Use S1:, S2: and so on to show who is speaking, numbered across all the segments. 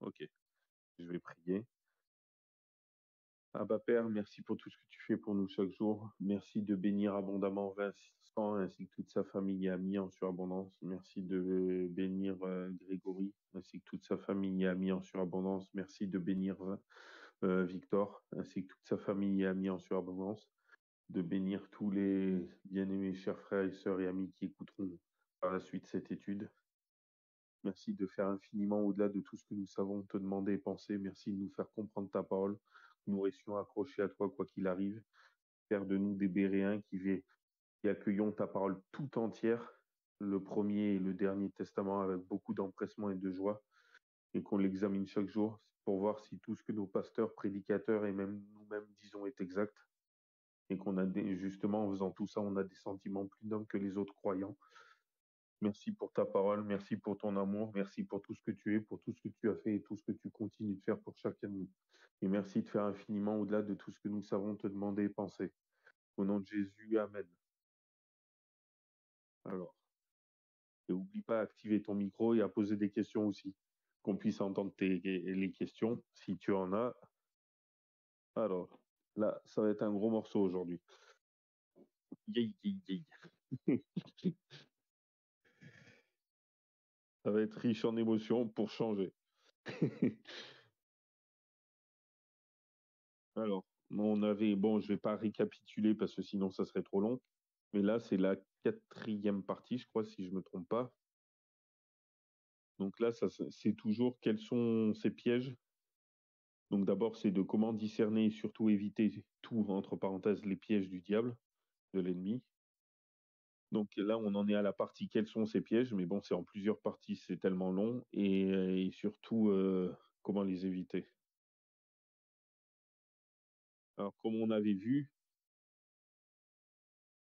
S1: Ok, je vais prier. Abba Père, merci pour tout ce que tu fais pour nous chaque jour. Merci de bénir abondamment Vincent ainsi que toute sa famille et amis en surabondance. Merci de bénir euh, Grégory ainsi que toute sa famille et amis en surabondance. Merci de bénir euh, Victor ainsi que toute sa famille et amis en surabondance. De bénir tous les bien-aimés chers frères et sœurs et amis qui écouteront par la suite cette étude. Merci de faire infiniment au-delà de tout ce que nous savons te demander et penser. Merci de nous faire comprendre ta parole. Nous restions accrochés à toi quoi qu'il arrive. Faire de nous des Béréens qui, accueillons ta parole tout entière, le premier et le dernier testament avec beaucoup d'empressement et de joie, et qu'on l'examine chaque jour pour voir si tout ce que nos pasteurs, prédicateurs et même nous-mêmes disons est exact. Et qu'on a justement en faisant tout ça, on a des sentiments plus nobles que les autres croyants. Merci pour ta parole, merci pour ton amour, merci pour tout ce que tu es, pour tout ce que tu as fait et tout ce que tu continues de faire pour chacun de nous. Et merci de faire infiniment au-delà de tout ce que nous savons te demander et penser. Au nom de Jésus, Amen. Alors, n'oublie pas d'activer ton micro et à poser des questions aussi, qu'on puisse entendre les questions, si tu en as. Alors, là, ça va être un gros morceau aujourd'hui. Ça va être riche en émotions pour changer. Alors, on avait, bon, je vais pas récapituler parce que sinon ça serait trop long. Mais là, c'est la quatrième partie, je crois, si je me trompe pas. Donc là, c'est toujours quels sont ces pièges. Donc d'abord, c'est de comment discerner et surtout éviter tout, entre parenthèses, les pièges du diable, de l'ennemi. Donc là, on en est à la partie quels sont ces pièges, mais bon, c'est en plusieurs parties, c'est tellement long, et, surtout euh, comment les éviter. Alors, comme on avait vu,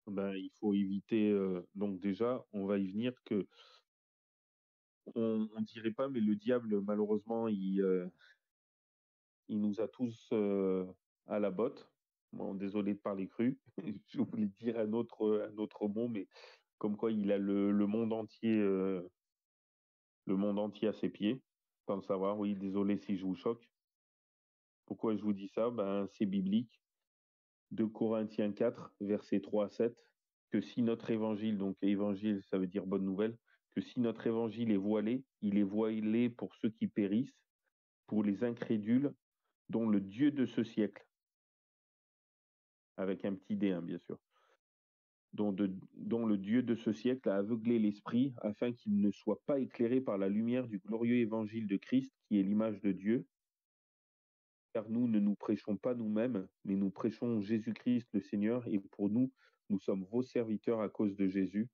S1: ben, il faut éviter. Euh, donc déjà, on va y venir que on, dirait pas, mais le diable, malheureusement, il, euh, il nous a tous à la botte. Désolé de parler cru. Je voulais dire un autre, mot, mais comme quoi il a le, monde entier, euh, le monde entier à ses pieds. Le savoir, oui, désolé si je vous choque. Pourquoi je vous dis ça? Ben, c'est biblique. De Corinthiens 4, versets 3 à 7, que si notre évangile, donc évangile, ça veut dire bonne nouvelle, que si notre évangile est voilé, il est voilé pour ceux qui périssent, pour les incrédules, dont le Dieu de ce siècle, avec un petit D, hein, bien sûr, dont, dont, le Dieu de ce siècle a aveuglé l'esprit afin qu'il ne soit pas éclairé par la lumière du glorieux évangile de Christ, qui est l'image de Dieu. Car nous ne nous prêchons pas nous-mêmes, mais nous prêchons Jésus-Christ le Seigneur, et pour nous, nous sommes vos serviteurs à cause de Jésus.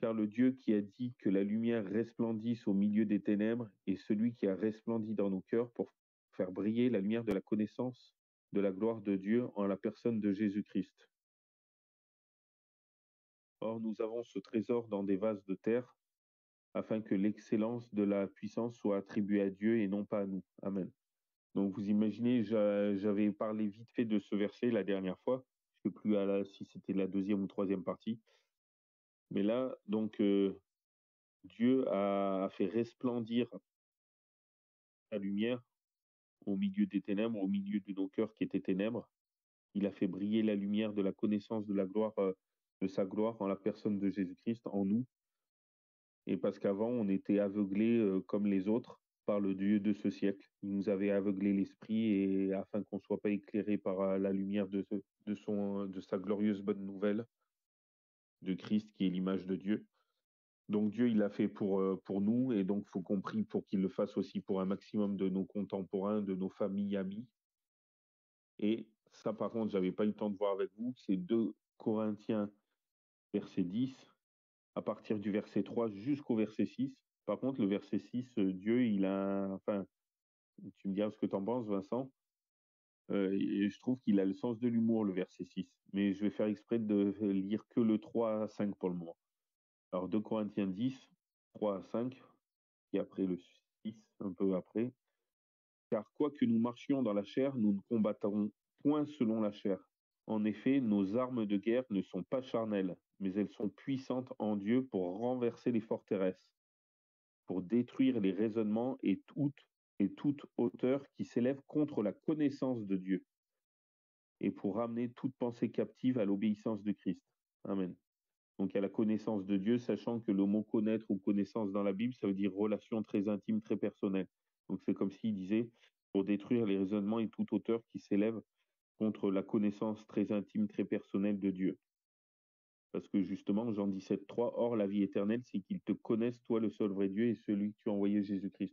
S1: Car le Dieu qui a dit que la lumière resplendisse au milieu des ténèbres est celui qui a resplendi dans nos cœurs pour faire briller la lumière de la connaissance de la gloire de Dieu en la personne de Jésus-Christ. Or, nous avons ce trésor dans des vases de terre, afin que l'excellence de la puissance soit attribuée à Dieu et non pas à nous. Amen. Donc, vous imaginez, j'avais parlé vite fait de ce verset la dernière fois. Je ne sais plus si c'était la deuxième ou troisième partie. Mais là, donc, euh, Dieu a fait resplendir la lumière au milieu des ténèbres, au milieu de nos cœurs qui étaient ténèbres. Il a fait briller la lumière de la connaissance de la gloire, euh, de sa gloire en la personne de Jésus-Christ, en nous. Et parce qu'avant, on était aveuglés euh, comme les autres par le Dieu de ce siècle. Il nous avait aveuglé l'esprit afin qu'on ne soit pas éclairé par euh, la lumière de sa glorieuse bonne nouvelle de Christ qui est l'image de Dieu. Donc Dieu, il l'a fait pour, euh, pour nous, et donc faut qu'on prie pour qu'il le fasse aussi pour un maximum de nos contemporains, de nos familles, amis. Et ça, par contre, j'avais pas eu le temps de voir avec vous, c'est 2 Corinthiens, verset 10, à partir du verset 3 jusqu'au verset 6. Par contre, le verset 6, euh, Dieu, il a, enfin, tu me diras ce que tu en penses, Vincent. Euh, je trouve qu'il a le sens de l'humour, le verset 6. Mais je vais faire exprès de lire que le 3 à 5 pour le moment. Alors 2 Corinthiens 10, 3 à 5, et après le 6, un peu après. Car quoi que nous marchions dans la chair, nous ne combattrons point selon la chair. En effet, nos armes de guerre ne sont pas charnelles, mais elles sont puissantes en Dieu pour renverser les forteresses. pour détruire les raisonnements et toute, et toute hauteur qui s'élève contre la connaissance de Dieu, et pour ramener toute pensée captive à l'obéissance de Christ. Amen. Donc à la connaissance de Dieu, sachant que le mot connaître ou connaissance dans la Bible, ça veut dire relation très intime, très personnelle. Donc c'est comme s'il disait, pour détruire les raisonnements et toute hauteur qui s'élève contre la connaissance très intime, très personnelle de Dieu. Parce que justement, Jean 17, 3, Or la vie éternelle, c'est qu'ils te connaissent, toi le seul vrai Dieu, et celui que tu as envoyé Jésus-Christ.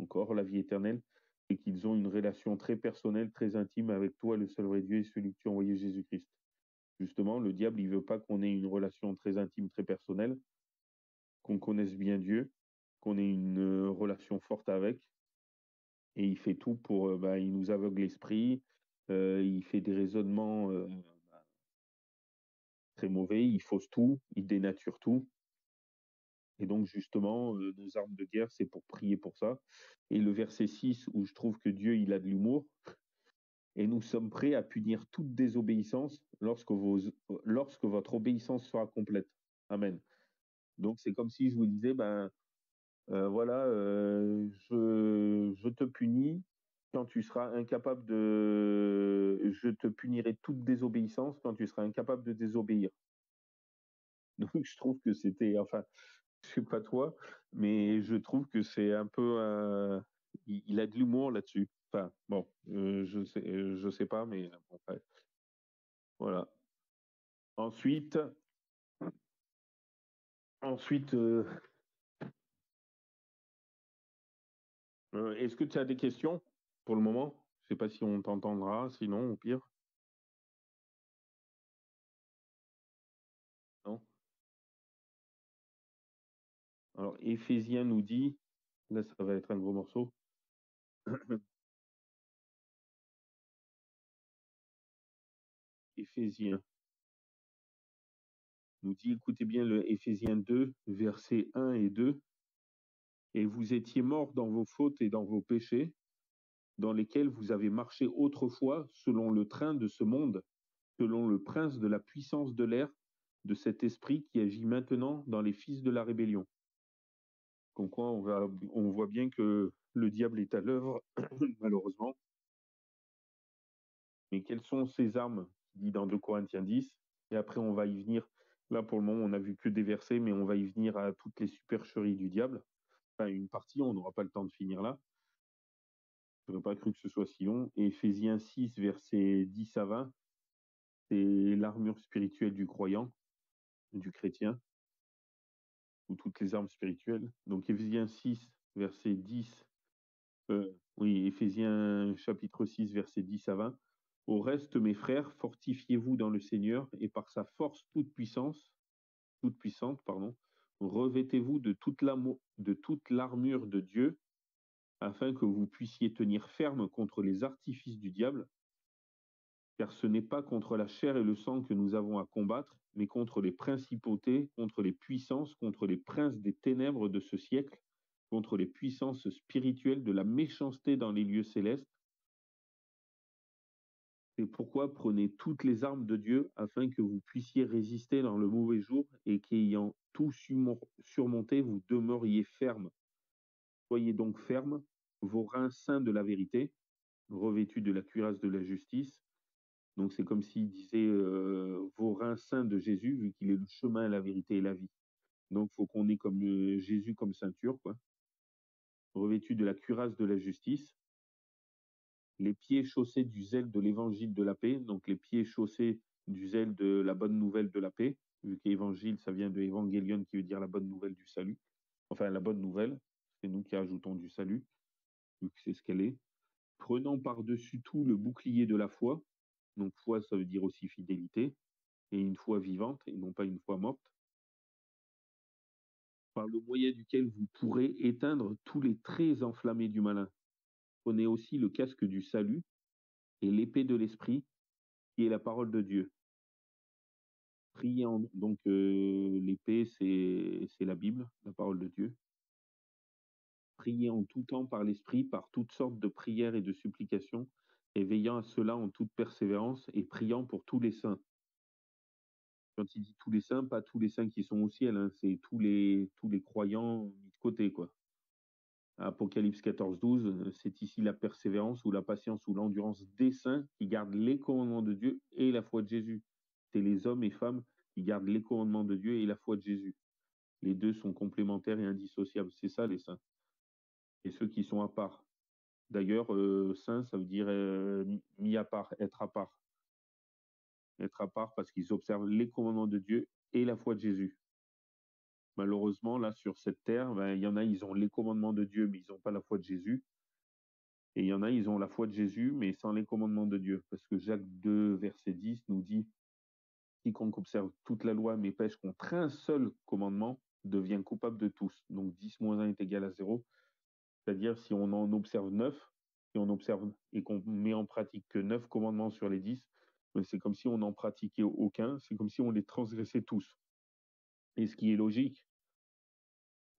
S1: Donc, or la vie éternelle, c'est qu'ils ont une relation très personnelle, très intime avec toi, le seul vrai Dieu, et celui que tu as envoyé Jésus-Christ. Justement, le diable, il veut pas qu'on ait une relation très intime, très personnelle, qu'on connaisse bien Dieu, qu'on ait une euh, relation forte avec, et il fait tout pour, euh, bah, il nous aveugle l'esprit, euh, il fait des raisonnements très mauvais, il fausse tout, il dénature tout. Et donc justement, nos armes de guerre, c'est pour prier pour ça. Et le verset 6, où je trouve que Dieu, il a de l'humour, et nous sommes prêts à punir toute désobéissance lorsque, votre obéissance sera complète. Amen. Donc c'est comme si je vous disais, ben euh, voilà, euh, je, je te punis quand tu seras incapable de... Je te punirai toute désobéissance quand tu seras incapable de désobéir. Donc je trouve que c'était, enfin, je sais pas toi, mais je trouve que c'est un peu, il, a de l'humour là-dessus. Enfin, bon, euh, je sais, je sais pas, mais voilà. Ensuite, ensuite, euh, euh, est-ce que tu as des questions pour le moment? Je sais pas si on t'entendra, sinon, au pire. Non? Alors, Éphésiens nous dit, là, ça va être un gros morceau. Éphésiens nous dit, écoutez bien le Éphésiens 2, versets 1 et 2. Et vous étiez morts dans vos fautes et dans vos péchés, dans lesquels vous avez marché autrefois selon le train de ce monde, selon le prince de la puissance de l'air, de cet esprit qui agit maintenant dans les fils de la rébellion. Comme quoi, on, on voit bien que le diable est à l'œuvre, malheureusement. Mais quelles sont ces armes? Dit dans 2 Corinthiens 10 Et après, on va y venir. Là, pour le moment, on n'a vu que des versets, mais on va y venir à toutes les supercheries du diable. Enfin, une partie, on n'aura pas le temps de finir là. Je n'aurais pas cru que ce soit si long. Et Éphésiens 6, versets 10 à 20, c'est l'armure spirituelle du croyant, du chrétien, ou toutes les armes spirituelles. Donc Éphésiens 6, verset 10, euh, oui, Éphésiens chapitre 6, verset 10 à 20. Au reste, mes frères, fortifiez-vous dans le Seigneur et par sa force toute puissance, toute puissante, pardon, revêtez-vous de toute l'armure de Dieu afin que vous puissiez tenir ferme contre les artifices du diable, car ce n'est pas contre la chair et le sang que nous avons à combattre, mais contre les principautés, contre les puissances, contre les princes des ténèbres de ce siècle, contre les puissances spirituelles de la méchanceté dans les lieux célestes. C'est pourquoi prenez toutes les armes de Dieu afin que vous puissiez résister dans le mauvais jour et qu'ayant tout surmonté, vous demeuriez ferme? Soyez donc fermes, vos reins saints de la vérité, revêtus de la cuirasse de la justice. Donc c'est comme s'il disait euh, vos reins saints de Jésus, vu qu'il est le chemin, la vérité et la vie. Donc faut qu'on ait comme euh, Jésus comme ceinture, quoi. Revêtus de la cuirasse de la justice, les pieds chaussés du zèle de l'évangile de la paix, donc les pieds chaussés du zèle de la bonne nouvelle de la paix, vu qu'évangile, ça vient de évangélion qui veut dire la bonne nouvelle du salut. Enfin, la bonne nouvelle, c'est nous qui ajoutons du salut c'est ce qu'elle est. Prenant par-dessus tout le bouclier de la foi, donc foi ça veut dire aussi fidélité, et une foi vivante et non pas une foi morte, par le moyen duquel vous pourrez éteindre tous les traits enflammés du malin. Prenez aussi le casque du salut et l'épée de l'esprit, qui est la parole de Dieu. Priez donc euh, l'épée c'est la Bible, la parole de Dieu. Priez en tout temps par l'Esprit, par toutes sortes de prières et de supplications, et veillant à cela en toute persévérance et priant pour tous les saints. Quand il dit tous les saints, pas tous les saints qui sont au ciel, hein, c'est tous les, tous les croyants mis de côté. Apocalypse 14, 12, c'est ici la persévérance ou la patience ou l'endurance des saints qui gardent les commandements de Dieu et la foi de Jésus. C'est les hommes et femmes qui gardent les commandements de Dieu et la foi de Jésus. Les deux sont complémentaires et indissociables. C'est ça les saints. Et ceux qui sont à part. D'ailleurs, euh, saint, ça veut dire euh, mis à part, être à part. Être à part parce qu'ils observent les commandements de Dieu et la foi de Jésus. Malheureusement, là, sur cette terre, ben, il y en a, ils ont les commandements de Dieu, mais ils n'ont pas la foi de Jésus. Et il y en a, ils ont la foi de Jésus, mais sans les commandements de Dieu. Parce que Jacques 2, verset 10 nous dit, quiconque observe toute la loi, mais pêche contre un seul commandement, devient coupable de tous. Donc 10 moins 1 est égal à 0. C'est-à-dire, si on en observe 9, si on observe et qu'on met en pratique que 9 commandements sur les 10, ben, c'est comme si on n'en pratiquait aucun, c'est comme si on les transgressait tous. Et ce qui est logique,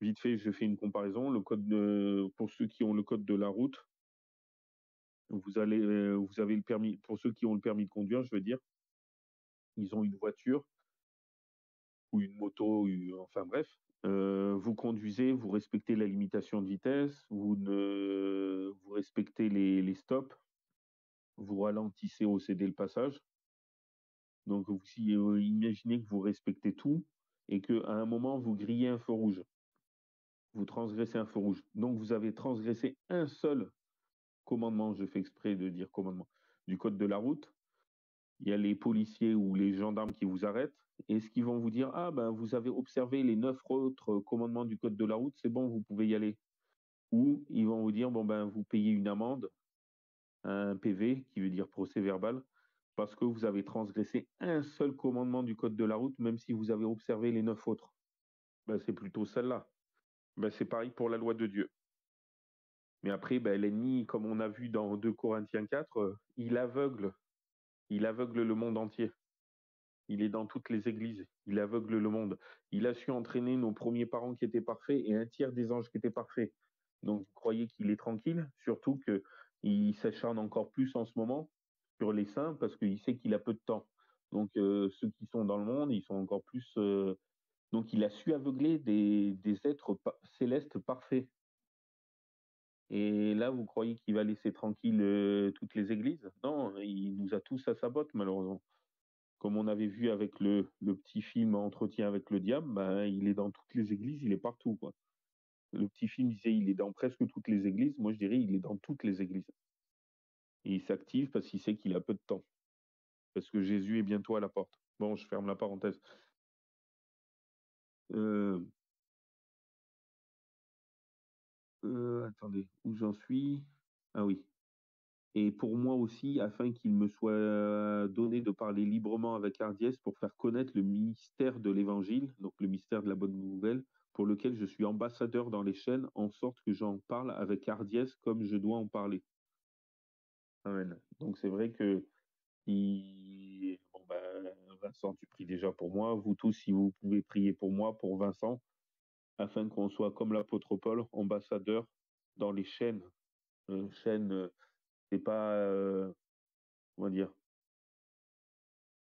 S1: vite fait, je fais une comparaison. Le code de, pour ceux qui ont le code de la route, euh, vous avez le permis, pour ceux qui ont le permis de conduire, je veux dire, ils ont une voiture ou une moto, enfin bref, euh, vous conduisez, vous respectez la limitation de vitesse, vous ne, vous respectez les, stops, vous ralentissez au céder le passage. Donc, euh, imaginez que vous respectez tout, et qu'à un moment, vous grillez un feu rouge. Vous transgressez un feu rouge. Donc, vous avez transgressé un seul commandement, je fais exprès de dire commandement, du code de la route. Il y a les policiers ou les gendarmes qui vous arrêtent. Et ce qu'ils vont vous dire, ah ben vous avez observé les neuf autres commandements du code de la route, c'est bon, vous pouvez y aller. Ou ils vont vous dire, bon ben vous payez une amende, un PV, qui veut dire procès verbal, parce que vous avez transgressé un seul commandement du code de la route, même si vous avez observé les neuf autres. Ben, c'est plutôt celle-là. Ben, c'est pareil pour la loi de Dieu. Mais après, ben, l'ennemi, comme on a vu dans 2 Corinthiens 4, euh, il aveugle. Il aveugle le monde entier. Il est dans toutes les églises. Il aveugle le monde. Il a su entraîner nos premiers parents qui étaient parfaits et un tiers des anges qui étaient parfaits. Donc, croyez qu'il est tranquille, surtout qu'il s'acharne encore plus en ce moment sur les saints parce qu'il sait qu'il a peu de temps. Donc euh, ceux qui sont dans le monde, ils sont encore plus. Euh, donc il a su aveugler des, êtres célestes parfaits. Et là, vous croyez qu'il va laisser tranquille euh, toutes les églises? Non, il nous a tous à sa botte, malheureusement. Comme on avait vu avec le, petit film Entretien avec le diable, ben, il est dans toutes les églises, il est partout. Quoi. Le petit film disait il est dans presque toutes les églises. Moi, je dirais il est dans toutes les églises. Il s'active parce qu'il sait qu'il a peu de temps. Parce que Jésus est bientôt à la porte. Bon, je ferme la parenthèse. Euh, euh, attendez, où j'en suis? Ah oui. Et pour moi aussi, afin qu'il me soit donné de parler librement avec hardiesse pour faire connaître le mystère de l'Évangile, donc le mystère de la bonne nouvelle, pour lequel je suis ambassadeur dans les chaînes, en sorte que j'en parle avec hardiesse comme je dois en parler. Donc c'est vrai que ben, Vincent, tu pries déjà pour moi. Vous tous, si vous pouvez prier pour moi, pour Vincent, afin qu'on soit comme l'apôtre Paul, ambassadeur dans les chaînes. Euh, chaînes, euh, c'est pas, euh, comment dire,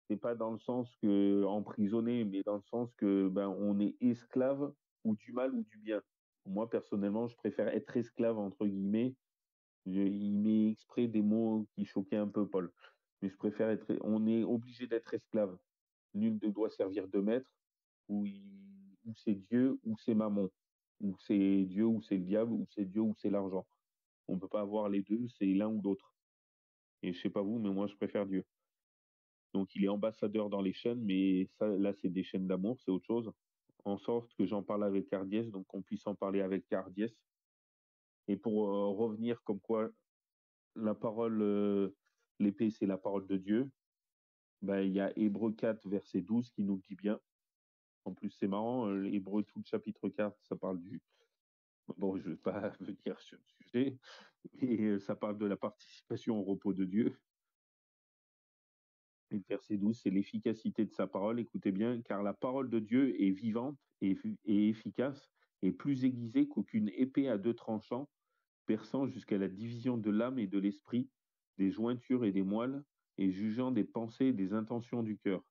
S1: c'est pas dans le sens que emprisonné, mais dans le sens que ben on est esclave ou du mal ou du bien. Moi personnellement, je préfère être esclave entre guillemets il met exprès des mots qui choquaient un peu Paul. Mais je préfère être. On est obligé d'être esclave. Nul ne doit servir de maître, ou, c'est Dieu, ou c'est Mammon, ou c'est Dieu, ou c'est le diable, ou c'est Dieu, ou c'est l'argent. On ne peut pas avoir les deux, c'est l'un ou l'autre. Et je sais pas vous, mais moi je préfère Dieu. Donc il est ambassadeur dans les chaînes, mais ça, là c'est des chaînes d'amour, c'est autre chose. En sorte que j'en parle avec Cardiès, donc qu'on puisse en parler avec Cardiès, et pour euh, revenir comme quoi la parole, euh, l'épée, c'est la parole de Dieu, ben, il y a Hébreu 4, verset 12 qui nous dit bien. En plus, c'est marrant, euh, Hébreu, tout le chapitre 4, ça parle du. Bon, je ne vais pas venir sur le sujet, mais ça parle de la participation au repos de Dieu. Et le verset 12, c'est l'efficacité de sa parole. Écoutez bien, car la parole de Dieu est vivante et efficace et plus aiguisée qu'aucune épée à deux tranchants, perçant jusqu'à la division de l'âme et de l'esprit, des jointures et des moelles, et jugeant des pensées et des intentions du cœur.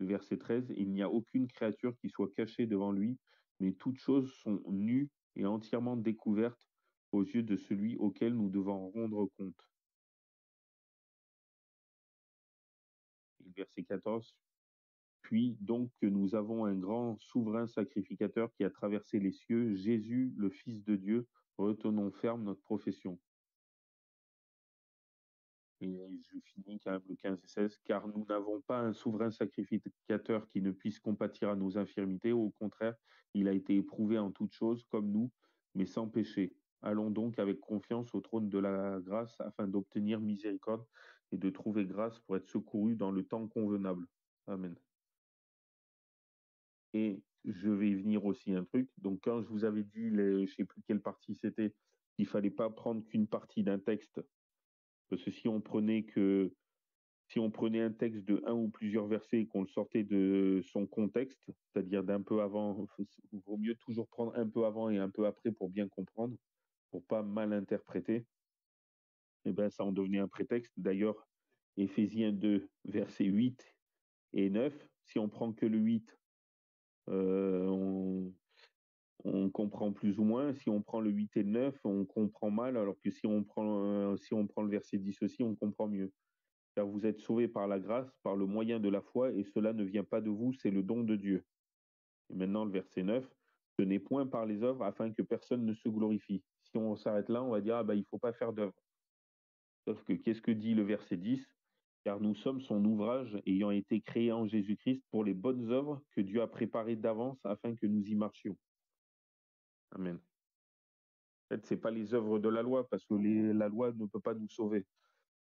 S1: verset 13, Il n'y a aucune créature qui soit cachée devant lui, mais toutes choses sont nues et entièrement découvertes aux yeux de celui auquel nous devons rendre compte. Verset 14. Puis donc que nous avons un grand souverain sacrificateur qui a traversé les cieux, Jésus, le Fils de Dieu, retenons ferme notre profession. Et je finis quand même le 15 et 16, car nous n'avons pas un souverain sacrificateur qui ne puisse compatir à nos infirmités. Au contraire, il a été éprouvé en toutes choses comme nous, mais sans péché. Allons donc avec confiance au trône de la grâce afin d'obtenir miséricorde et de trouver grâce pour être secouru dans le temps convenable. Amen. Je vais venir aussi un truc. Donc quand je vous avais dit, je ne sais plus quelle partie c'était, il fallait pas prendre qu'une partie d'un texte parce que si on prenait que si on prenait un texte de un ou plusieurs versets et qu'on le sortait de son contexte, c'est-à-dire d'un peu avant, il vaut mieux toujours prendre un peu avant et un peu après pour bien comprendre, pour pas mal interpréter. Et eh ben ça en devenait un prétexte. D'ailleurs, Éphésiens 2, versets 8 et 9, si on prend que le 8, euh, on, on comprend plus ou moins. Si on prend le 8 et le 9, on comprend mal, alors que si on prend, euh, le verset 10 aussi, on comprend mieux. Car vous êtes sauvés par la grâce, par le moyen de la foi, et cela ne vient pas de vous, c'est le don de Dieu. Et maintenant, le verset 9, ce n'est point par les œuvres afin que personne ne se glorifie. Si on s'arrête là, on va dire, ah ben, il ne faut pas faire d'œuvres. Sauf que qu'est-ce que dit le verset 10 Car nous sommes son ouvrage ayant été créé en Jésus-Christ pour les bonnes œuvres que Dieu a préparées d'avance afin que nous y marchions. Amen. En fait, ce n'est pas les œuvres de la loi, parce que la loi ne peut pas nous sauver.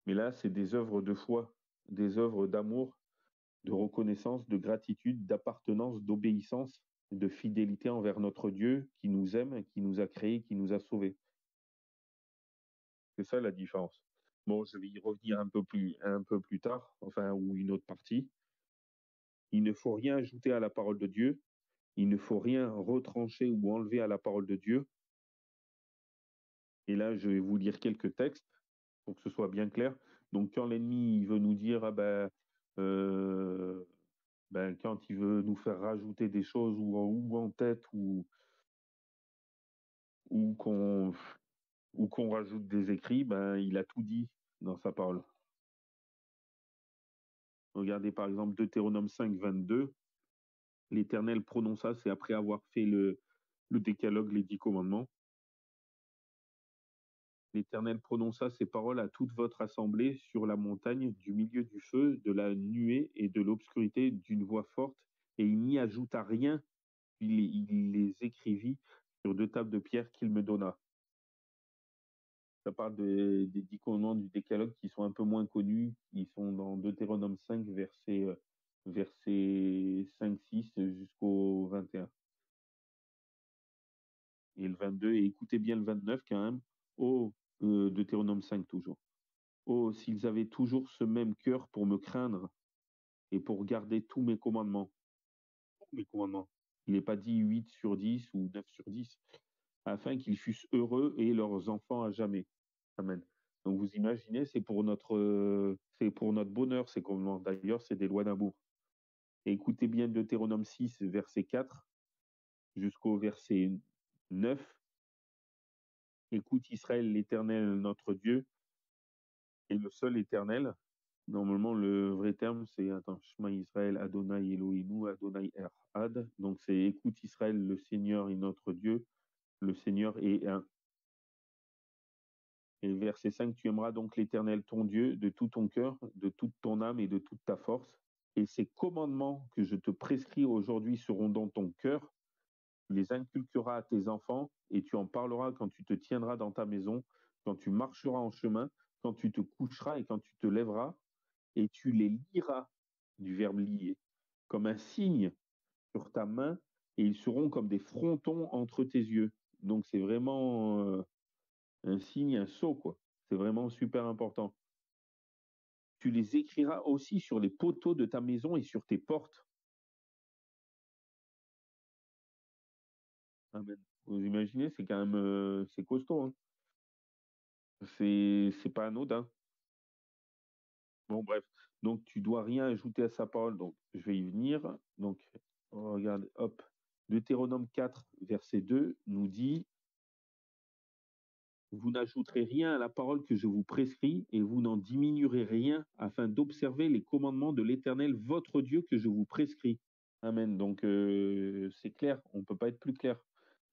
S1: Mais là, c'est des œuvres de foi, des œuvres d'amour, de reconnaissance, de gratitude, d'appartenance, d'obéissance, de fidélité envers notre Dieu qui nous aime, qui nous a créés, qui nous a sauvés. C'est ça la différence. Bon, je vais y revenir un peu plus, un peu plus tard, enfin, ou une autre partie. Il ne faut rien ajouter à la parole de Dieu, il ne faut rien retrancher ou enlever à la parole de Dieu. Et là, je vais vous lire quelques textes pour que ce soit bien clair. Donc, quand l'ennemi veut nous dire, ah ben, euh, ben, quand il veut nous faire rajouter des choses ou en, ou en tête ou, ou qu'on ou qu'on rajoute des écrits, ben, il a tout dit dans sa parole. Regardez par exemple Deutéronome 5, 22 l'Éternel prononça, c'est après avoir fait le, le décalogue, les dix commandements. L'Éternel prononça ces paroles à toute votre assemblée sur la montagne, du milieu du feu, de la nuée et de l'obscurité, d'une voix forte, et il n'y ajouta rien. Il les écrivit sur deux tables de pierre qu'il me donna. Ça parle des dix commandements du décalogue qui sont un peu moins connus, qui sont dans Deutéronome 5, verset euh, versets 5, 6 jusqu'au 21. Et le 22, et écoutez bien le 29 quand même. Oh, Deutéronome 5 toujours. Oh, s'ils avaient toujours ce même cœur pour me craindre et pour garder tous mes commandements. Tous mes commandements. Il n'est pas dit 8 sur 10 ou 9 sur 10, afin qu'ils fussent heureux et leurs enfants à jamais. Amen. Donc vous imaginez, c'est pour notre, euh, c'est pour notre bonheur ces commandements. D'ailleurs, c'est des lois d'amour écoutez bien Deutéronome 6, verset 4 jusqu'au verset 9. Écoute Israël, l'Éternel, notre Dieu, est le seul éternel. Normalement, le vrai terme, c'est attends, Shema Israël, Adonai Elohim, Adonai Erhad. Donc, c'est écoute Israël, le Seigneur est notre Dieu, le Seigneur est un. Et verset 5, tu aimeras donc l'Éternel, ton Dieu, de tout ton cœur, de toute ton âme et de toute ta force. Et ces commandements que je te prescris aujourd'hui seront dans ton cœur. Tu les inculqueras à tes enfants et tu en parleras quand tu te tiendras dans ta maison, quand tu marcheras en chemin, quand tu te coucheras et quand tu te lèveras. Et tu les liras, du verbe lier, comme un signe sur ta main et ils seront comme des frontons entre tes yeux. Donc c'est vraiment euh, un signe, un saut, quoi. C'est vraiment super important tu les écriras aussi sur les poteaux de ta maison et sur tes portes. Amen. Vous imaginez, c'est quand même euh, costaud. Hein. C'est c'est pas anodin. Bon bref, donc tu dois rien ajouter à sa parole. Donc je vais y venir. Donc regarde, hop, Deutéronome 4, verset 2 nous dit Vous n'ajouterez rien à la parole que je vous prescris, et vous n'en diminuerez rien, afin d'observer les commandements de l'Éternel, votre Dieu, que je vous prescris. Amen. Donc euh, c'est clair, on ne peut pas être plus clair.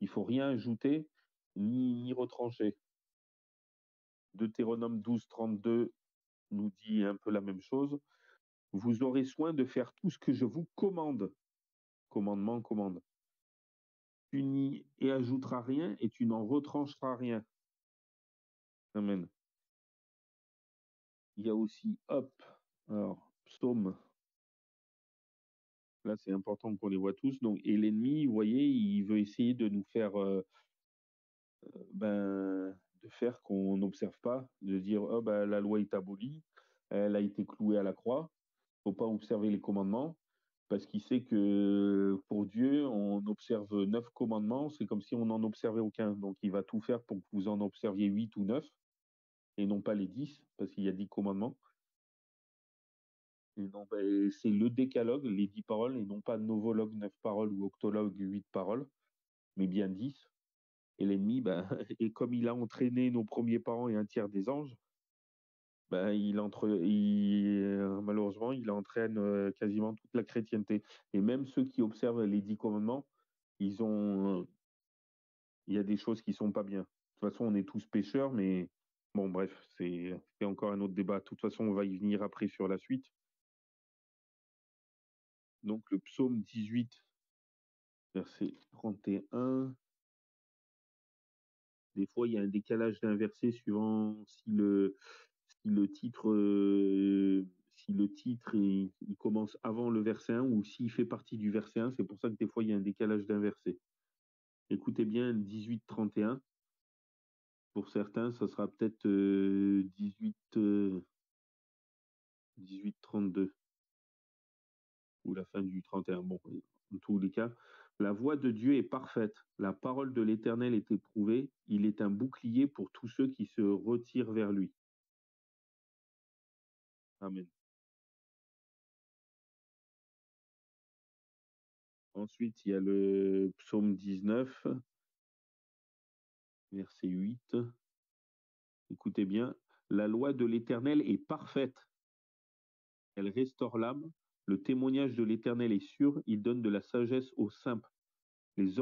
S1: Il faut rien ajouter ni, ni retrancher. Deutéronome 12, 32 nous dit un peu la même chose. Vous aurez soin de faire tout ce que je vous commande. Commandement, commande tu n'y ajouteras rien et tu n'en retrancheras rien. Amen. Il y a aussi hop, alors psaume. Là, c'est important qu'on les voit tous. Donc, et l'ennemi, vous voyez, il veut essayer de nous faire, euh, euh, ben, de faire qu'on n'observe pas, de dire, oh, ben, la loi est abolie, elle a été clouée à la croix, faut pas observer les commandements parce qu'il sait que pour Dieu, on observe neuf commandements, c'est comme si on n'en observait aucun. Donc il va tout faire pour que vous en observiez huit ou neuf, et non pas les dix, parce qu'il y a dix commandements. Ben, c'est le décalogue, les dix paroles, et non pas novologue, neuf paroles, ou octologue, huit paroles, mais bien dix. Et l'ennemi, ben, et comme il a entraîné nos premiers parents et un tiers des anges, ben, il entre, il, malheureusement, il entraîne euh, quasiment toute la chrétienté. Et même ceux qui observent les dix commandements, ils ont, il y a des choses qui sont pas bien. De toute façon, on est tous pécheurs, mais bon, bref, c'est encore un autre débat. De toute façon, on va y venir après sur la suite. Donc, le psaume 18, verset 31. Des fois, il y a un décalage d'un verset suivant si le, titre, euh, commence avant le verset 1 ou s'il fait partie du verset 1. C'est pour ça que des fois il y a un décalage d'un verset. Écoutez bien 18-31. Pour certains, ça sera peut-être 18, euh, 18-32 euh, ou la fin du 31. Bon, en tous les cas, la voix de Dieu est parfaite. La parole de l'Éternel est éprouvée. Il est un bouclier pour tous ceux qui se retirent vers lui. Amen. Ensuite, il y a le psaume 19, verset 8. Écoutez bien, la loi de l'Éternel est parfaite. Elle restaure l'âme. Le témoignage de l'Éternel est sûr. Il donne de la sagesse aux simples. Les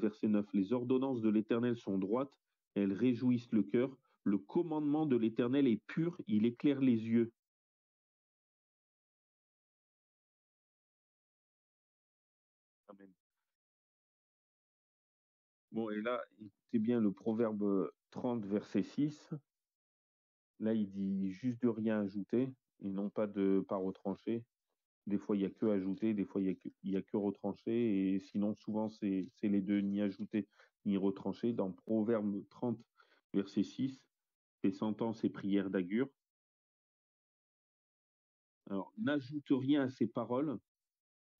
S1: verset 9. Les ordonnances de l'Éternel sont droites. Elles réjouissent le cœur. Le commandement de l'Éternel est pur. Il éclaire les yeux. Bon, et là, écoutez bien le proverbe 30, verset 6. Là, il dit juste de rien ajouter et non pas de pas retrancher. Des fois, il n'y a que ajouter, des fois, il n'y a, que retrancher. Et sinon, souvent, c'est les deux, ni ajouter ni retrancher. Dans Proverbe 30, verset 6, tes sentences et prières d'agure. Alors, n'ajoute rien à ces paroles,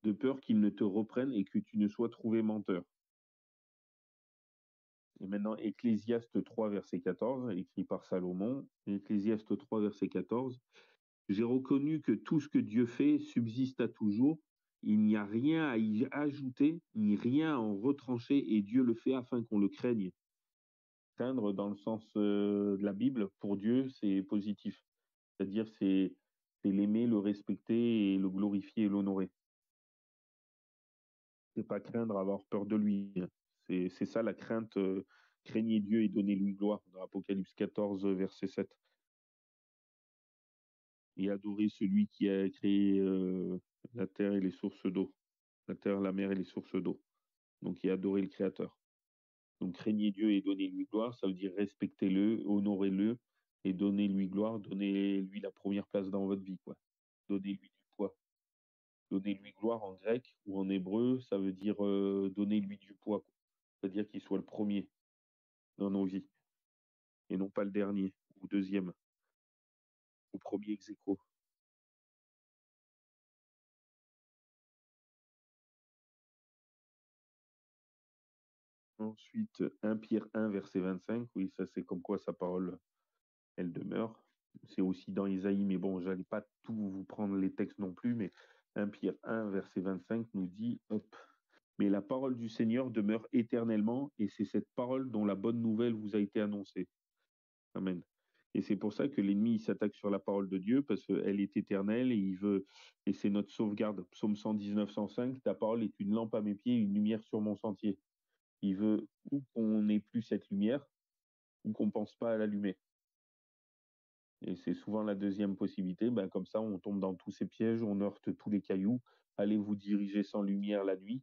S1: de peur qu'ils ne te reprennent et que tu ne sois trouvé menteur. Et maintenant, Ecclésiaste 3, verset 14, écrit par Salomon. Ecclésiaste 3, verset 14. J'ai reconnu que tout ce que Dieu fait subsiste à toujours. Il n'y a rien à y ajouter, ni rien à en retrancher, et Dieu le fait afin qu'on le craigne. Craindre, dans le sens euh, de la Bible, pour Dieu, c'est positif. C'est-à-dire, c'est l'aimer, le respecter et le glorifier et l'honorer. C'est pas craindre, avoir peur de lui. C'est ça la crainte. Euh, craignez Dieu et donnez-lui gloire dans Apocalypse 14, verset 7. Et adorer celui qui a créé euh, la terre et les sources d'eau. La terre, la mer et les sources d'eau. Donc, il a adoré le Créateur. Donc, craignez Dieu et donnez-lui gloire, ça veut dire respectez-le, honorez-le et donnez-lui gloire, donnez-lui la première place dans votre vie. quoi. Donnez-lui du poids. Donnez-lui gloire en grec ou en hébreu, ça veut dire euh, donnez-lui du poids c'est-à-dire qu'il soit le premier dans nos vies, et non pas le dernier ou deuxième, ou premier ex Ensuite, 1 Pierre 1, verset 25, oui, ça c'est comme quoi sa parole, elle demeure. C'est aussi dans Isaïe, mais bon, j'allais pas tout vous prendre les textes non plus, mais 1 Pierre 1, verset 25 nous dit, hop, mais la parole du Seigneur demeure éternellement, et c'est cette parole dont la bonne nouvelle vous a été annoncée. Amen. Et c'est pour ça que l'ennemi s'attaque sur la parole de Dieu, parce qu'elle est éternelle et il veut, et c'est notre sauvegarde. Psaume 119, 105, ta parole est une lampe à mes pieds, une lumière sur mon sentier. Il veut ou qu'on n'ait plus cette lumière, ou qu'on pense pas à l'allumer. Et c'est souvent la deuxième possibilité. Ben, comme ça, on tombe dans tous ces pièges, on heurte tous les cailloux. Allez vous diriger sans lumière la nuit.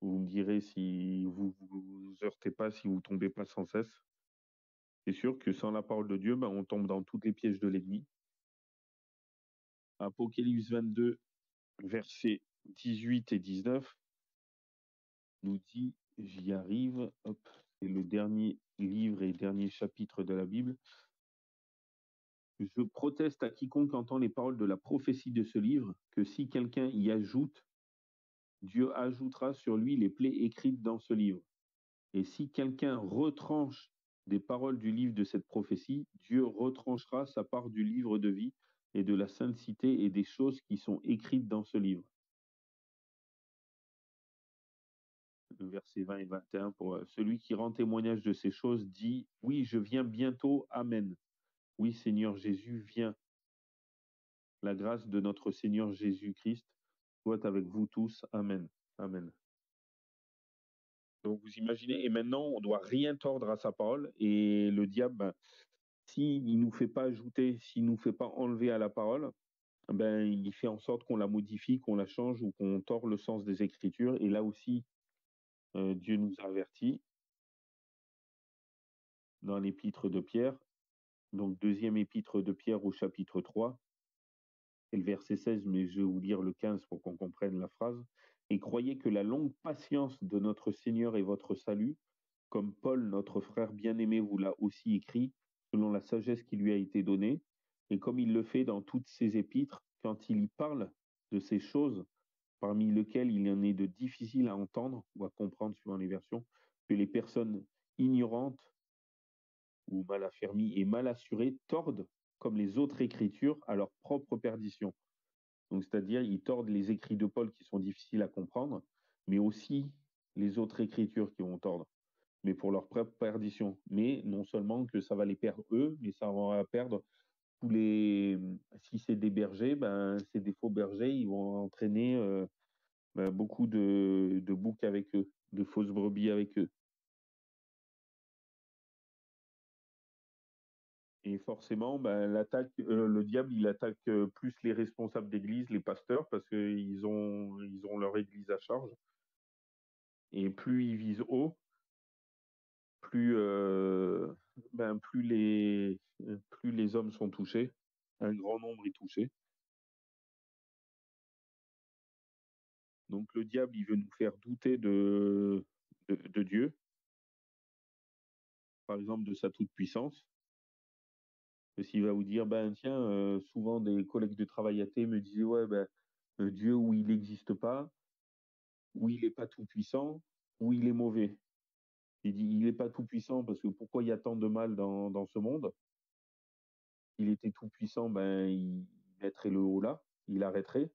S1: Vous me direz si vous vous heurtez pas, si vous tombez pas sans cesse. C'est sûr que sans la parole de Dieu, ben, on tombe dans tous les pièges de l'ennemi. Apocalypse 22, versets 18 et 19 nous dit, j'y arrive, hop, c'est le dernier livre et dernier chapitre de la Bible. Je proteste à quiconque entend les paroles de la prophétie de ce livre, que si quelqu'un y ajoute, Dieu ajoutera sur lui les plaies écrites dans ce livre. Et si quelqu'un retranche des paroles du livre de cette prophétie, Dieu retranchera sa part du livre de vie et de la sainte cité et des choses qui sont écrites dans ce livre. Versets 20 et 21 pour euh, celui qui rend témoignage de ces choses dit Oui, je viens bientôt. Amen. Oui, Seigneur Jésus, viens. La grâce de notre Seigneur Jésus-Christ avec vous tous. Amen. Amen. Donc vous imaginez, et maintenant on doit rien tordre à sa parole, et le diable, ben, s'il ne nous fait pas ajouter, s'il ne nous fait pas enlever à la parole, ben, il fait en sorte qu'on la modifie, qu'on la change ou qu'on tord le sens des Écritures. Et là aussi, euh, Dieu nous avertit dans l'épître de Pierre, donc deuxième épître de Pierre au chapitre 3, et le verset 16, mais je vais vous lire le 15 pour qu'on comprenne la phrase. Et croyez que la longue patience de notre Seigneur est votre salut, comme Paul, notre frère bien-aimé, vous l'a aussi écrit, selon la sagesse qui lui a été donnée, et comme il le fait dans toutes ses épîtres, quand il y parle de ces choses, parmi lesquelles il en est de difficile à entendre ou à comprendre suivant les versions, que les personnes ignorantes ou mal affermies et mal assurées tordent comme les autres écritures à leur propre perdition. Donc, c'est-à-dire, ils tordent les écrits de Paul qui sont difficiles à comprendre, mais aussi les autres écritures qui vont tordre, mais pour leur propre perdition. Mais non seulement que ça va les perdre eux, mais ça va perdre tous les. Si c'est des bergers, ben, c'est des faux bergers, ils vont entraîner euh, ben, beaucoup de, de boucs avec eux, de fausses brebis avec eux. Et forcément, l'attaque, euh, le diable, il attaque euh, plus les responsables d'église, les pasteurs, parce qu'ils ont, leur église à charge. Et plus ils visent haut, plus, euh, ben, plus, les, hommes sont touchés. Un grand nombre est touché. Donc le diable, il veut nous faire douter de Dieu, par exemple de sa toute-puissance. S'il va vous dire, ben tiens, euh, souvent des collègues de travail athées me disaient, ouais, ben, euh, Dieu, où il n'existe pas, où il n'est pas tout puissant, où il est mauvais. Il dit, il n'est pas tout puissant parce que pourquoi il y a tant de mal dans, dans ce monde? Il était tout puissant, ben il mettrait le haut là, il arrêterait.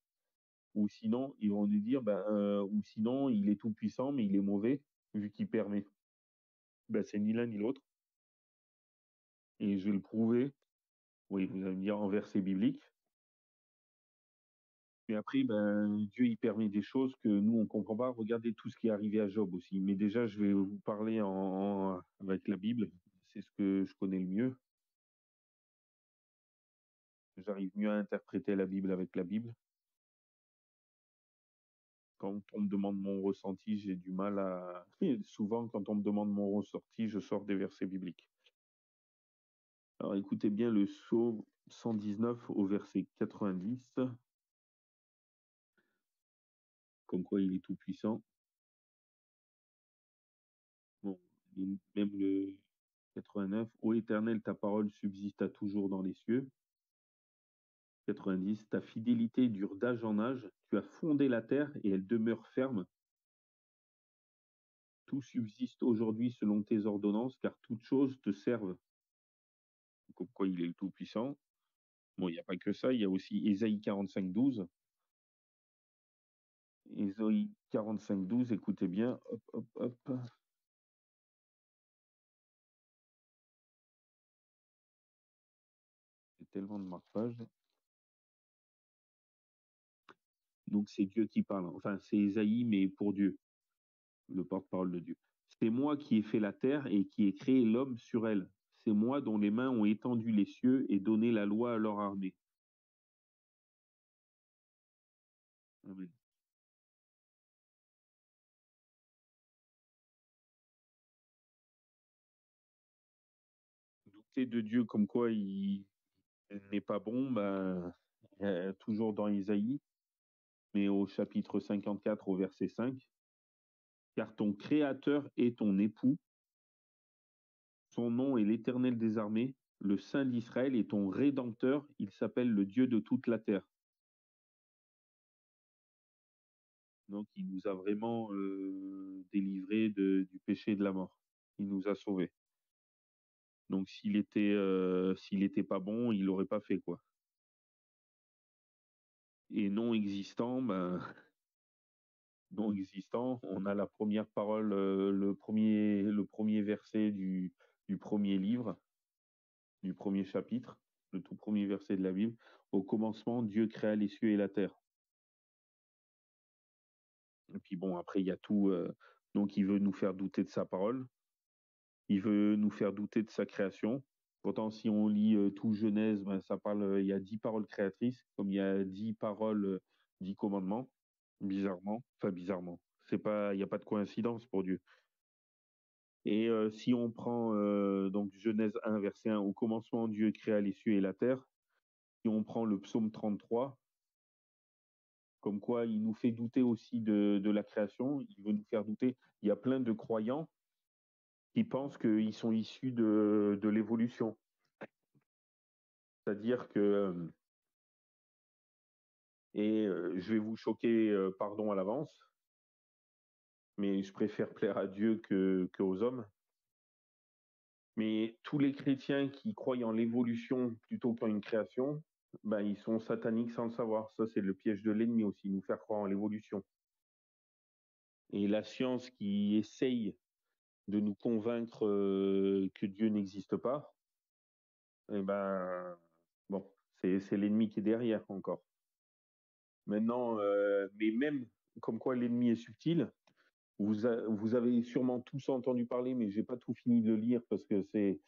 S1: Ou sinon, ils vont nous dire, ben, euh, ou sinon, il est tout puissant, mais il est mauvais vu qu'il permet. Ben, c'est ni l'un ni l'autre. Et je vais le prouver oui, vous allez me dire en verset biblique. Mais après, ben, Dieu il permet des choses que nous on comprend pas. Regardez tout ce qui est arrivé à Job aussi. Mais déjà, je vais vous parler en, avec la Bible. C'est ce que je connais le mieux. J'arrive mieux à interpréter la Bible avec la Bible. Quand on me demande mon ressenti, j'ai du mal à. Souvent, quand on me demande mon ressenti, je sors des versets bibliques. Alors écoutez bien le psaume 119 au verset 90. Comme quoi il est tout puissant. Bon, même le 89. Ô éternel, ta parole subsiste à toujours dans les cieux. 90. Ta fidélité dure d'âge en âge. Tu as fondé la terre et elle demeure ferme. Tout subsiste aujourd'hui selon tes ordonnances, car toutes choses te servent comme quoi il est le Tout-Puissant. Bon, il n'y a pas que ça, il y a aussi Ésaïe 45, 12. Ésaïe 45, 12, écoutez bien. Hop, hop, hop. C'est tellement de marquage. Donc c'est Dieu qui parle. Enfin, c'est Ésaïe, mais pour Dieu, le porte-parole de Dieu. C'est moi qui ai fait la terre et qui ai créé l'homme sur elle. C'est moi dont les mains ont étendu les cieux et donné la loi à leur armée. Douter de Dieu comme quoi il n'est pas bon, ben, euh, toujours dans Isaïe, mais au chapitre 54, au verset 5. Car ton Créateur est ton époux, son nom est l'Éternel des armées, le Saint d'Israël est ton Rédempteur, il s'appelle le Dieu de toute la terre. Donc il nous a vraiment euh, délivrés de- du péché et de la mort. Il nous a sauvés. Donc s'il était euh, pas bon, il l'aurait pas fait quoi. Et non existant, ben non existant, on a la première parole, euh, le premier verset du du premier livre, du premier chapitre, le tout premier verset de la Bible. Au commencement, Dieu créa les cieux et la terre. Et puis bon, après il y a tout. euh, donc il veut nous faire douter de sa parole. Il veut nous faire douter de sa création. Pourtant, si on lit euh, tout Genèse, ben, ça parle, euh, il y a dix paroles créatrices, comme il y a dix paroles, dix commandements, bizarrement. Enfin, bizarrement. C'est pas, il n'y a pas de coïncidence pour Dieu. Et euh, si on prend euh, donc Genèse 1, verset 1, au commencement, Dieu créa les cieux et la terre. Si on prend le psaume 33, comme quoi il nous fait douter aussi de, de la création, il veut nous faire douter. Il y a plein de croyants qui pensent qu'ils sont issus de, de l'évolution. C'est-à-dire que, euh, et je vais vous choquer, pardon à l'avance, mais je préfère plaire à Dieu que, que aux hommes. Mais tous les chrétiens qui croient en l'évolution plutôt qu'en une création, ben, ils sont sataniques sans le savoir. Ça, c'est le piège de l'ennemi aussi, nous faire croire en l'évolution. Et la science qui essaye de nous convaincre euh, que Dieu n'existe pas, eh ben, bon, c'est l'ennemi qui est derrière encore. Maintenant, euh, mais même comme quoi l'ennemi est subtil, vous, avez sûrement tous entendu parler, mais j'ai pas tout fini de lire parce que c'est.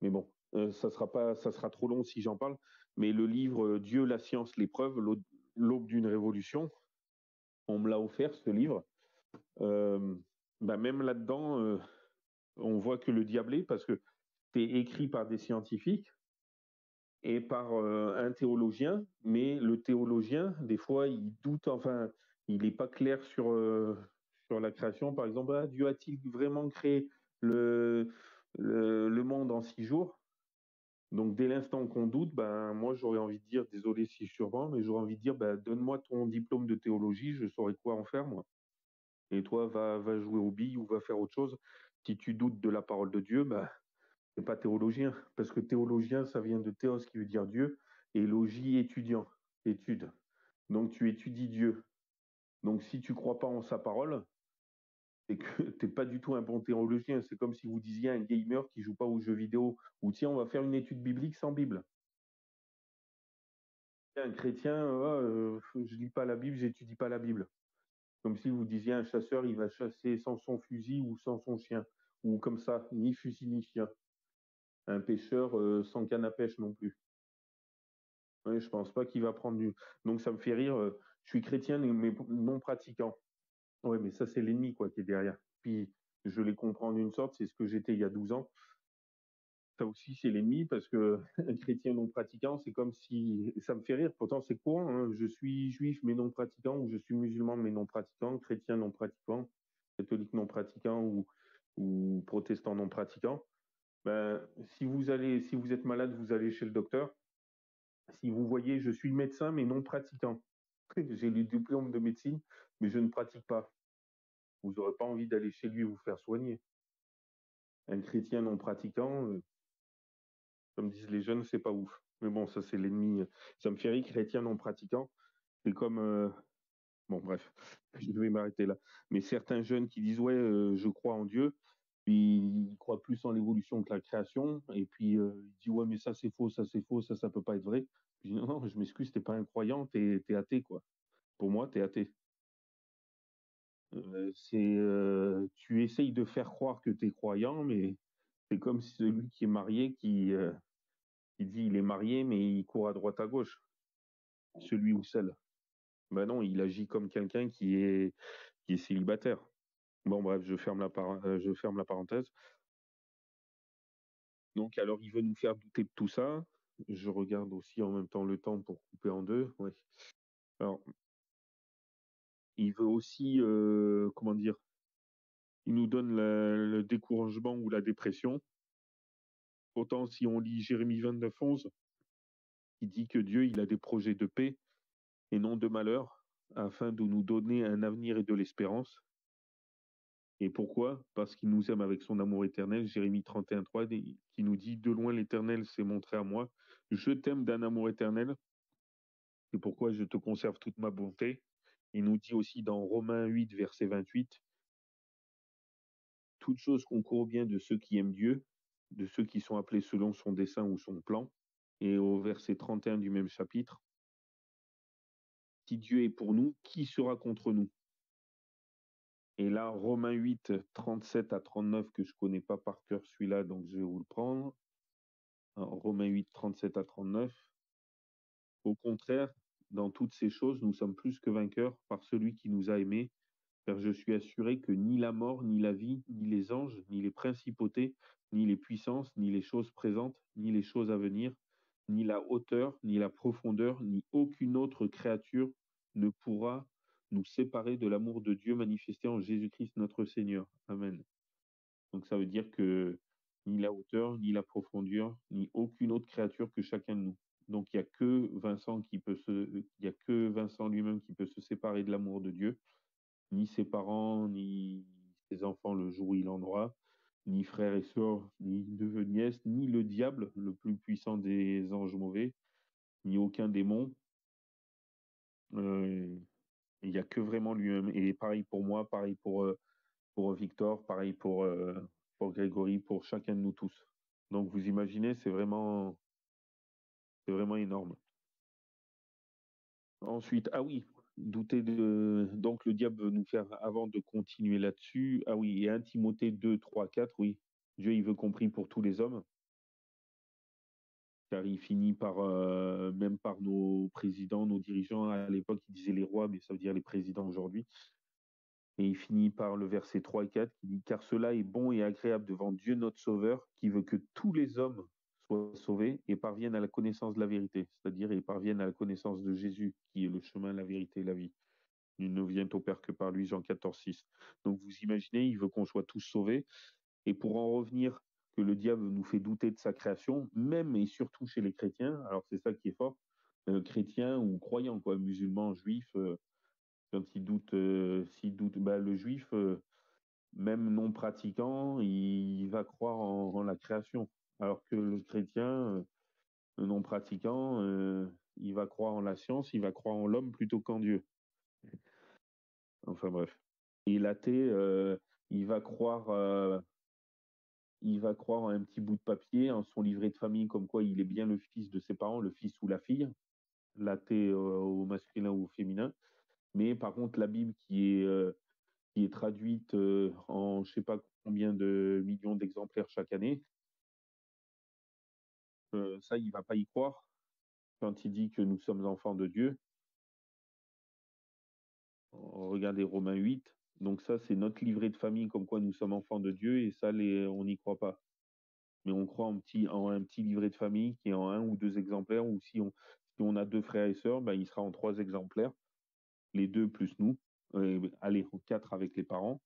S1: Mais bon, euh, ça sera pas, ça sera trop long si j'en parle. Mais le livre euh, Dieu, la science, l'épreuve, l'aube d'une révolution, on me l'a offert ce livre. Euh, bah même là-dedans, euh, on voit que le diable est parce que c'est écrit par des scientifiques et par un théologien, mais le théologien, des fois, il doute, enfin, il n'est pas clair sur, sur la création. Par exemple, ah, Dieu a-t-il vraiment créé le, monde en six jours? Donc, dès l'instant qu'on doute, ben, moi, j'aurais envie de dire, désolé si je surprends, mais j'aurais envie de dire, ben, donne-moi ton diplôme de théologie, je saurais quoi en faire, moi. Et toi, va, va jouer aux billes ou va faire autre chose. Si tu doutes de la parole de Dieu, ben, c'est pas théologien, parce que théologien, ça vient de théos qui veut dire Dieu, et logis étudiant, étude. Donc tu étudies Dieu. Donc si tu crois pas en sa parole, c'est que t'es pas du tout un bon théologien. C'est comme si vous disiez à un gamer qui joue pas aux jeux vidéo, ou tiens, on va faire une étude biblique sans Bible. Un chrétien, euh, je lis pas la Bible, j'étudie pas la Bible. Comme si vous disiez un chasseur, il va chasser sans son fusil ou sans son chien, ou comme ça, ni fusil ni chien. Un pêcheur euh, sans canne à pêche non plus. Ouais, je pense pas qu'il va prendre du. Donc ça me fait rire. euh, je suis chrétien mais non pratiquant. Ouais, mais ça c'est l'ennemi quoi qui est derrière. Puis je les comprends d'une sorte, c'est ce que j'étais il y a 12 ans. Ça aussi c'est l'ennemi parce que un chrétien non pratiquant, c'est comme si ça me fait rire. Pourtant c'est courant. hein. Je suis juif mais non pratiquant ou je suis musulman mais non pratiquant, chrétien non pratiquant, catholique non pratiquant ou ou protestant non pratiquant. Ben, si vous allez, si vous êtes malade, vous allez chez le docteur. Si vous voyez, je suis médecin mais non pratiquant. J'ai le diplôme de médecine, mais je ne pratique pas. Vous n'aurez pas envie d'aller chez lui vous faire soigner. Un chrétien non pratiquant, euh, comme disent les jeunes, c'est pas ouf. Mais bon, ça c'est l'ennemi. Ça me fait rire, chrétien non pratiquant. C'est comme, euh, Bon, bref, je vais m'arrêter là. Mais certains jeunes qui disent, ouais, euh, je crois en Dieu, puis ils croient plus en l'évolution que la création, et puis euh, ils disent, ouais, mais ça c'est faux, ça c'est faux, ça ça peut pas être vrai. Je dis, non, non, je m'excuse, t'es pas un croyant, t'es es athée, quoi. Pour moi, t'es athée. Euh, c'est, euh, tu essayes de faire croire que t'es croyant, mais c'est comme celui qui est marié qui, euh, qui dit il est marié, mais il court à droite à gauche, celui ou celle. Ben non, il agit comme quelqu'un qui est, célibataire. Bon, bref, je ferme la, parenthèse. Donc, alors, il veut nous faire douter de tout ça. Je regarde aussi en même temps le temps pour couper en deux. Alors, il veut aussi, comment dire, il nous donne le découragement ou la dépression. Autant si on lit Jérémie 29, 11, qui dit que Dieu, il a des projets de paix et non de malheur, afin de nous donner un avenir et de l'espérance. Et pourquoi? Parce qu'il nous aime avec son amour éternel. Jérémie 31, 3, qui nous dit De loin l'Éternel s'est montré à moi. Je t'aime d'un amour éternel. C'est pourquoi je te conserve toute ma bonté. Il nous dit aussi dans Romains 8, verset 28 Toute chose concourt bien de ceux qui aiment Dieu, de ceux qui sont appelés selon son dessein ou son plan. Et au verset 31 du même chapitre Si Dieu est pour nous, qui sera contre nous? Et là, Romains 8, 37 à 39, que je ne connais pas par cœur celui-là, donc je vais vous le prendre. Romains 8, 37 à 39. Au contraire, dans toutes ces choses, nous sommes plus que vainqueurs par celui qui nous a aimés, car je suis assuré que ni la mort, ni la vie, ni les anges, ni les principautés, ni les puissances, ni les choses présentes, ni les choses à venir, ni la hauteur, ni la profondeur, ni aucune autre créature ne pourra nous séparer de l'amour de Dieu manifesté en Jésus-Christ notre Seigneur. Amen. Donc ça veut dire que ni la hauteur, ni la profondeur, ni aucune autre créature que chacun de nous. Donc il y a que Vincent qui peut se, il y a que Vincent lui-même qui peut se séparer de l'amour de Dieu, ni ses parents, ni ses enfants le jour où il en aura, ni frères et sœurs, ni neveux, nièces, ni le diable, le plus puissant des anges mauvais, ni aucun démon. Euh, il n'y a que vraiment lui-même. Et pareil pour moi, pareil pour, euh, pour Victor, pareil pour, euh, pour Grégory, pour chacun de nous tous. Donc vous imaginez, c'est vraiment, c'est vraiment énorme. Ensuite, ah oui, douter de. Donc le diable veut nous faire, avant de continuer là-dessus, ah oui, et 1 Timothée 2, 3, 4, oui. Dieu, il veut compris pour tous les hommes. Car il finit par, euh, même par nos présidents, nos dirigeants, à l'époque, ils disaient les rois, mais ça veut dire les présidents aujourd'hui. Et il finit par le verset 3 et 4 qui dit Car cela est bon et agréable devant Dieu notre Sauveur, qui veut que tous les hommes soient sauvés et parviennent à la connaissance de la vérité, c'est-à-dire ils parviennent à la connaissance de Jésus, qui est le chemin, la vérité et la vie. Il ne vient au Père que par lui, Jean 14, 6. Donc vous imaginez, il veut qu'on soit tous sauvés. Et pour en revenir que le diable nous fait douter de sa création, même et surtout chez les chrétiens, alors c'est ça qui est fort, euh, chrétiens ou croyants, quoi, musulmans, juifs, euh, quand ils doutent, euh, s'ils doutent, bah, le juif, euh, même non pratiquant, il, va croire en, la création. Alors que le chrétien euh, non pratiquant, euh, il va croire en la science, il va croire en l'homme plutôt qu'en Dieu. Enfin bref. Et l'athée, euh, il va croire, il en un petit bout de papier, en son livret de famille, comme quoi il est bien le fils de ses parents, le fils ou la fille, l'athée au masculin ou au féminin. Mais par contre, la Bible qui est, traduite en je sais pas combien de millions d'exemplaires chaque année, euh, ça, il va pas y croire quand il dit que nous sommes enfants de Dieu. Regardez Romains 8. Donc ça, c'est notre livret de famille, comme quoi nous sommes enfants de Dieu, et ça, les, on n'y croit pas. Mais on croit en, un petit livret de famille qui est en un ou deux exemplaires, ou si on, si a deux frères et sœurs, ben, il sera en trois exemplaires, les deux plus nous, euh, allez, quatre avec les parents.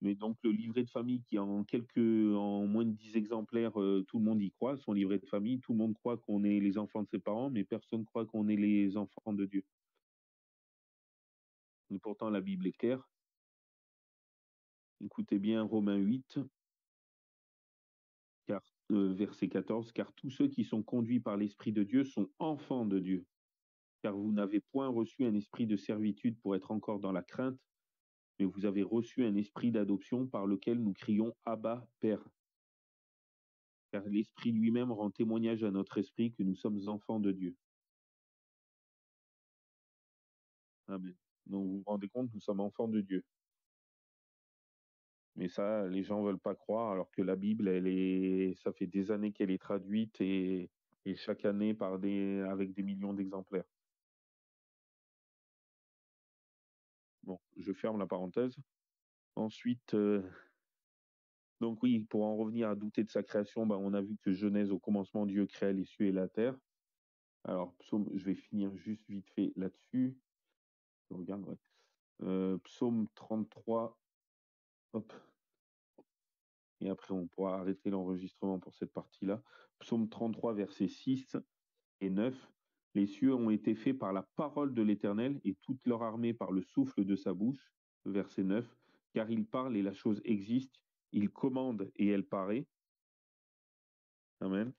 S1: Mais donc le livret de famille qui en quelques, en moins de dix exemplaires, euh, tout le monde y croit, son livret de famille, tout le monde croit qu'on est les enfants de ses parents, mais personne croit qu'on est les enfants de Dieu. Et pourtant, la Bible est claire. Écoutez bien Romains 8, car, euh, verset 14, car tous ceux qui sont conduits par l'Esprit de Dieu sont enfants de Dieu. car vous n'avez point reçu un esprit de servitude pour être encore dans la crainte, mais vous avez reçu un esprit d'adoption par lequel nous crions Abba, Père. Car l'Esprit lui-même rend témoignage à notre esprit que nous sommes enfants de Dieu. Amen. Donc vous vous rendez compte, nous sommes enfants de Dieu. Mais ça, les gens veulent pas croire, alors que la Bible, elle est, ça fait des années qu'elle est traduite et, chaque année avec des millions d'exemplaires. Je ferme la parenthèse. Ensuite, euh, donc oui, pour en revenir à douter de sa création, bah, on a vu que Genèse, au commencement, Dieu créa les cieux et la terre. Alors, psaume, je vais finir juste vite fait là-dessus. Je regarde, ouais. Euh, psaume 33. Hop. Et après, on pourra arrêter l'enregistrement pour cette partie-là. Psaume 33, versets 6 et 9. Les cieux ont été faits par la parole de l'Éternel et toute leur armée par le souffle de sa bouche. Verset 9. Car il parle et la chose existe. Il commande et elle paraît. Amen.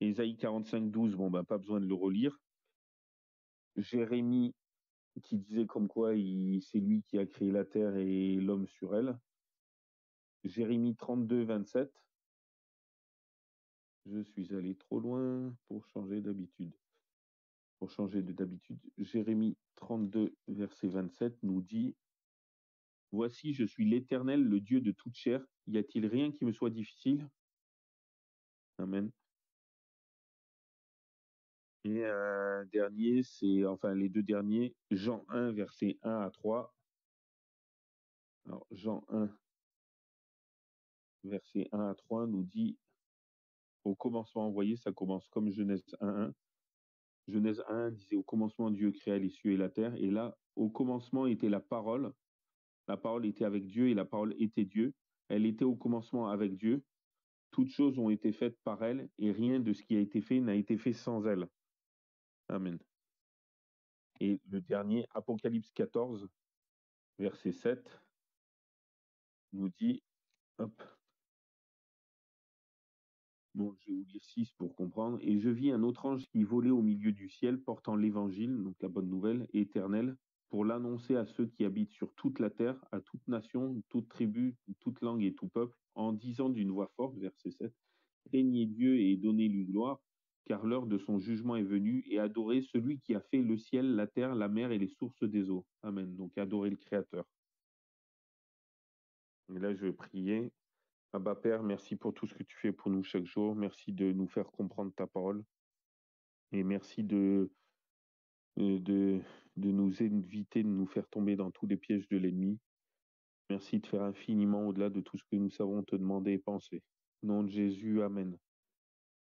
S1: Ésaïe 45, 12, bon, ben, pas besoin de le relire. Jérémie qui disait comme quoi c'est lui qui a créé la terre et l'homme sur elle. Jérémie 32, 27. Je suis allé trop loin pour changer d'habitude. Pour changer de d'habitude, Jérémie 32, verset 27 nous dit Voici, je suis l'Éternel, le Dieu de toute chair. Y a-t-il rien qui me soit difficile? Amen. Et un dernier, c'est, enfin les deux derniers, Jean 1, verset 1 à 3. Alors, Jean 1, verset 1 à 3 nous dit au commencement envoyé, ça commence comme Genèse 1.1. Genèse 1 disait au commencement Dieu créa les cieux et la terre. Et là, au commencement était la parole. La parole était avec Dieu et la parole était Dieu. Elle était au commencement avec Dieu. Toutes choses ont été faites par elle et rien de ce qui a été fait n'a été fait sans elle. Amen. Et le dernier, Apocalypse 14, verset 7, nous dit, Je vais vous lire 6 pour comprendre. Et je vis un autre ange qui volait au milieu du ciel, portant l'évangile, donc la bonne nouvelle, éternelle, pour l'annoncer à ceux qui habitent sur toute la terre, à toute nation, toute tribu, toute langue et tout peuple, en disant d'une voix forte, verset 7, Régnez Dieu et donnez-lui gloire, car l'heure de son jugement est venue, et adorez celui qui a fait le ciel, la terre, la mer et les sources des eaux. Amen. Donc adorez le Créateur. Et là, je vais prier. Abba Père, merci pour tout ce que tu fais pour nous chaque jour. Merci de nous faire comprendre ta parole. Et merci de, euh, de, de nous inviter, de nous faire tomber dans tous les pièges de l'ennemi. Merci de faire infiniment au-delà de tout ce que nous savons te demander et penser. Au nom de Jésus, Amen.